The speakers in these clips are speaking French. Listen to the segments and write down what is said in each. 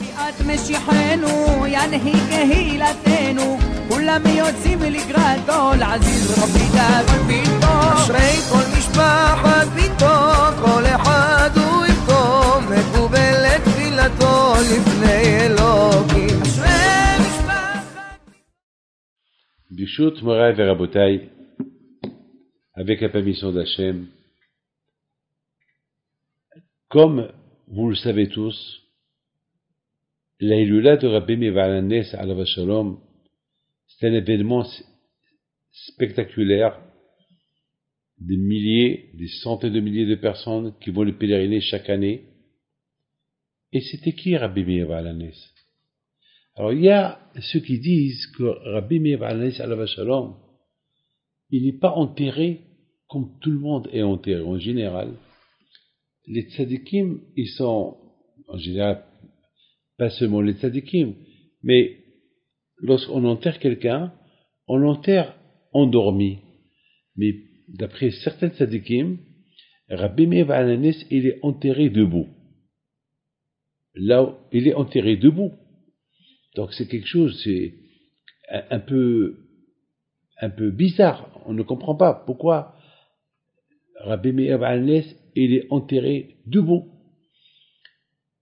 ביאת משיחנו, ינהי קהילתנו, כולם יוצאים לקראתו, לעזיז רבי דוד ביתו. אשרי כל משפחת ביתו, כל אחד הוא איתו, מקובלת תפילתו לפני אלוקים. אשרי משפחת... Bishut Moray Verabotai, avec la permission d'Hachem, comme vous le savez tous, la Hilula de Rabbi Mevalanes Alav Shalom, c'est un événement spectaculaire, des milliers, des centaines de milliers de personnes qui vont le pèleriner chaque année. Et c'était qui Rabbi Mevalanes alors, il y a ceux qui disent que Rabbi Alav Shalom, il n'est pas enterré comme tout le monde est enterré en général. Les tzadikim, ils sont, en général, pas seulement les tzadikim, mais lorsqu'on enterre quelqu'un, on l'enterre endormi. Mais d'après certains tzadikim, Rabbi Meir Alanis, il est enterré debout. Là, où il est enterré debout. Donc c'est quelque chose, c'est un, peu, un peu bizarre. On ne comprend pas pourquoi Rabbi Meir Baalnes, il est enterré debout.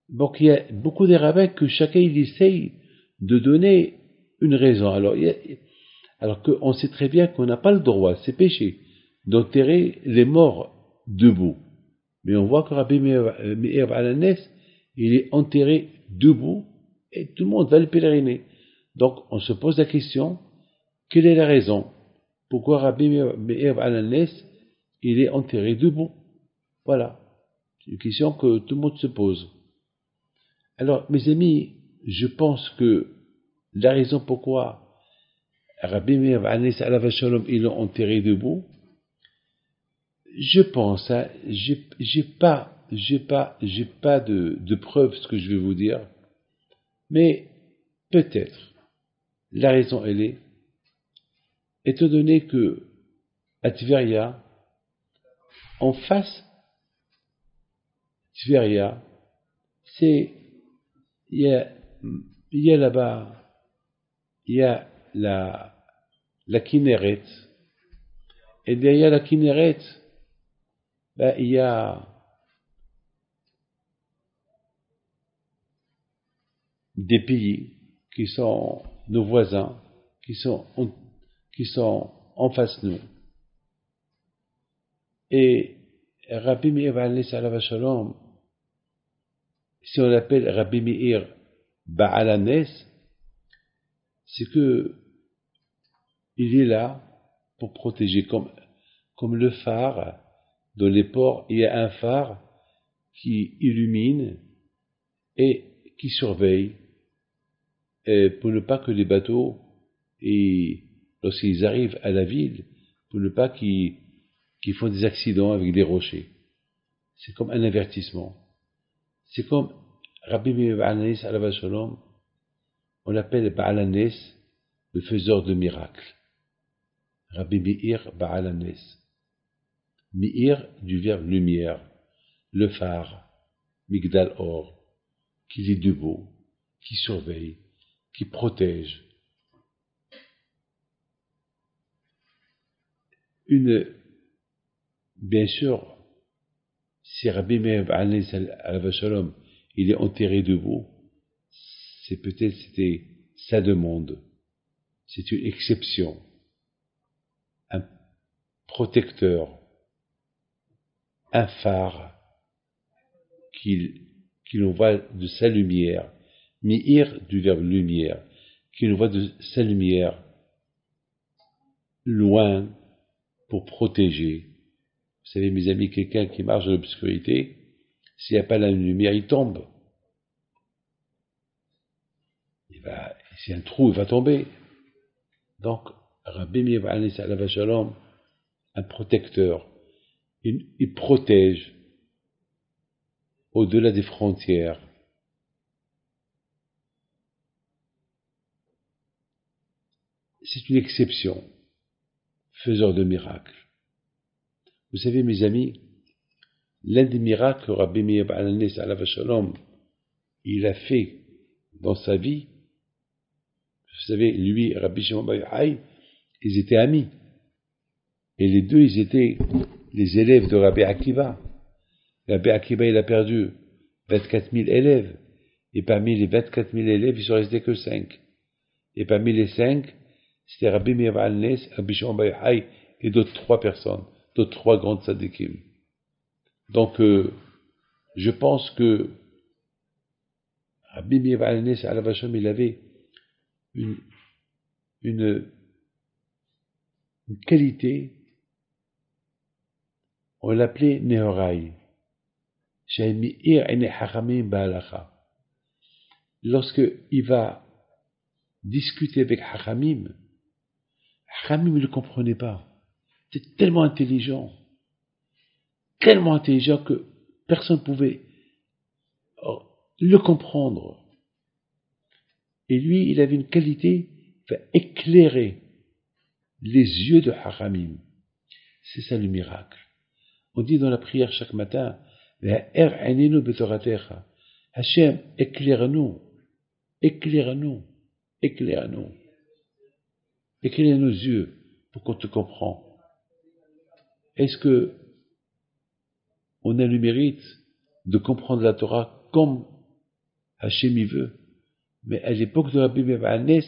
Donc il y a beaucoup de rabbins que chacun il essaye de donner une raison. Alors, il a- alors qu'on sait très bien qu'on n'a pas le droit, c'est péché, d'enterrer les morts debout. Mais on voit que Rabbi Meir Meir Baalnes, il est enterré debout et tout le monde va le pèleriner. Donc, on se pose la question, quelle est la raison? Pourquoi Rabbi Meir Alanes, il est enterré debout? Voilà. C'est une question que tout le monde se pose. Alors, mes amis, je pense que la raison pourquoi Rabbi Meir Alanes Alav Shalom, il est enterré debout, je pense, hein, j'ai j'ai pas, j'ai pas, j'ai pas de, de preuves ce que je vais vous dire, mais peut-être la raison elle est, étant donné que à Tveria, en face Tveria, c'est il y a, il y a là-bas, il y a la la Kinneret, et derrière la Kinneret, ben, il y a des pays qui sont nos voisins, qui sont qui sont en face de nous. Et Rabbi Meir Shalom, si on l'appelle Rabbi Meir Ba'alanes, c'est que il est là pour protéger, comme, comme le phare dans les ports, il y a un phare qui illumine et qui surveille et pour ne pas que les bateaux, et lorsqu'ils arrivent à la ville, pour ne pas qu'ils qu'ils font des accidents avec des rochers. C'est comme un avertissement. C'est comme Rabbi Alav Shalom, on l'appelle Ba'alanes, le faiseur de miracles. Rabbi Meir Ba'alanes. Meir du verbe lumière, le phare, Migdal Or, qui est debout, qui surveille, qui protège. Une, bien sûr, si Rabbi Meir Alav Shalom, il est enterré debout, c'est peut-être c'était sa demande. C'est une exception. Un protecteur, un phare qu'il qu'il envoie de sa lumière, mi'ir du verbe lumière, qu'il envoie de sa lumière loin pour protéger. Vous savez, mes amis, quelqu'un qui marche dans l'obscurité, s'il n'y a pas la lumière, il tombe. Il va, s'il y a un trou, il va tomber. Donc, Rabbi Shalom, un protecteur, il, il protège au-delà des frontières. C'est une exception, faiseur de miracles. Vous savez, mes amis, l'un des miracles que Rabbi Meir Alanis Alav Shalom, il a fait dans sa vie. Vous savez, lui et Rabbi Shimon Bar ils étaient amis. Et les deux, ils étaient les élèves de Rabbi Akiva. Rabbi Akiva, il a perdu 24 000 élèves. Et parmi les 24 000 élèves, il ne restait que 5. Et parmi les 5, c'était Rabbi Meir Nes, Rabbi Shimon et d'autres trois personnes, d'autres trois grandes sadikim. Donc, euh, je pense que Rabbi Meir Nes, il avait une, qualité, on l'appelait Nehorai. Lorsque il va discuter avec Hachamim, Hachamim ne le comprenait pas. C'était tellement intelligent, tellement intelligent que personne ne pouvait oh, le comprendre. Et lui, il avait une qualité, fait éclairer les yeux de Haramim. C'est ça le miracle. On dit dans la prière chaque matin, Hachem, éclaire-nous, éclaire-nous, éclaire-nous, éclaire nos yeux pour qu'on te comprenne. Est-ce que on a le mérite de comprendre la Torah comme Hachem y veut? Mais à l'époque de Rabbi Mevahanes,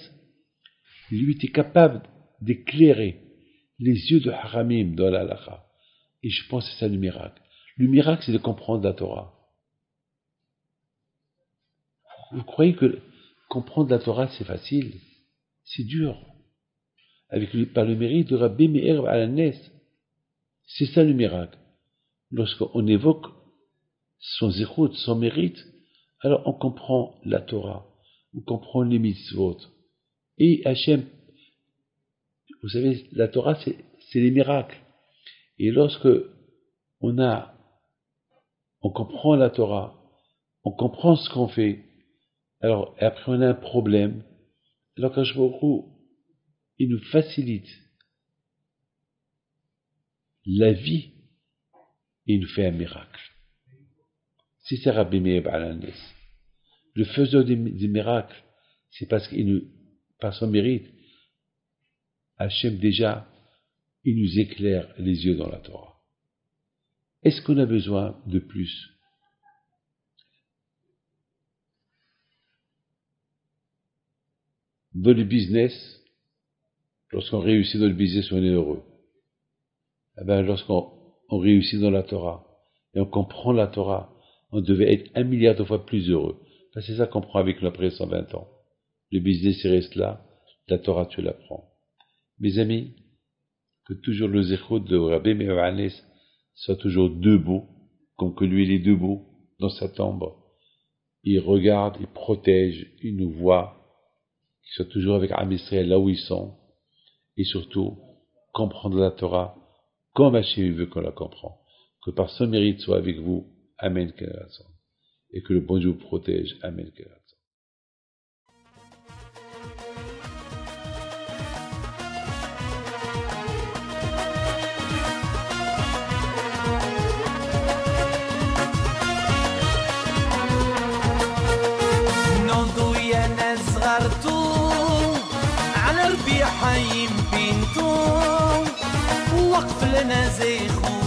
lui était capable d'éclairer les yeux de Haramim dans l'Alaha. Et je pense que c'est ça le miracle. Le miracle, c'est de comprendre la Torah. Vous croyez que comprendre la Torah, c'est facile? C'est dur. Avec par le mérite de Rabbi Meir Alanes. C'est ça le miracle. Lorsqu'on évoque son zérout, son mérite, alors on comprend la Torah, on comprend les mitzvot. Et Hachem vous savez, la Torah, c'est les miracles. Et lorsque on a, on comprend la Torah, on comprend ce qu'on fait, alors après on a un problème, alors quand il nous facilite la vie, il nous fait un miracle. C'est Rabbi Meir le faiseur des, miracles, c'est parce qu'il nous, par son mérite, Hachem déjà, il nous éclaire les yeux dans la Torah. Est-ce qu'on a besoin de plus? Dans le business, lorsqu'on réussit dans le business, on est heureux. Eh ben, lorsqu'on réussit dans la Torah et on comprend la Torah, on devait être un milliard de fois plus heureux. c'est ça qu'on prend avec nous après 120 ans. Le business, il reste là, la Torah, tu l'apprends. Mes amis, que toujours le zéro de Rabbi Mevanes soit toujours debout, comme que lui il est debout dans sa tombe. Il regarde, il protège, il nous voit, qu'il soit toujours avec Am là où ils sont, et surtout comprendre la Torah comme Hachem veut qu'on la comprend. Que par son mérite soit avec vous. Amen. Et que le bon Dieu vous protège. Amen. حيم بنتو وقف لنا زي خو